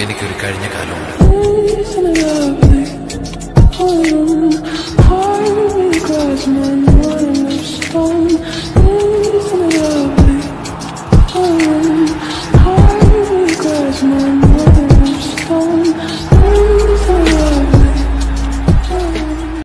എനിക്കൊരു കഴിഞ്ഞ കാലമുണ്ട് Christmas.